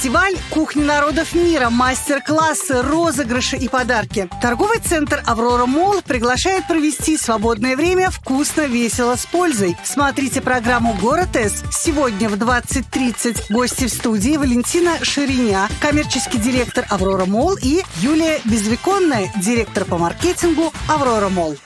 Фестиваль «Кухни народов мира», мастер-классы, розыгрыши и подарки. Торговый центр «Аврора Молл» приглашает провести свободное время вкусно, весело, с пользой. Смотрите программу «Город С» сегодня в 20.30. Гости в студии Валентина Шириня, коммерческий директор «Аврора Молл» и Юлия Безвеконная, директор по маркетингу «Аврора Молл».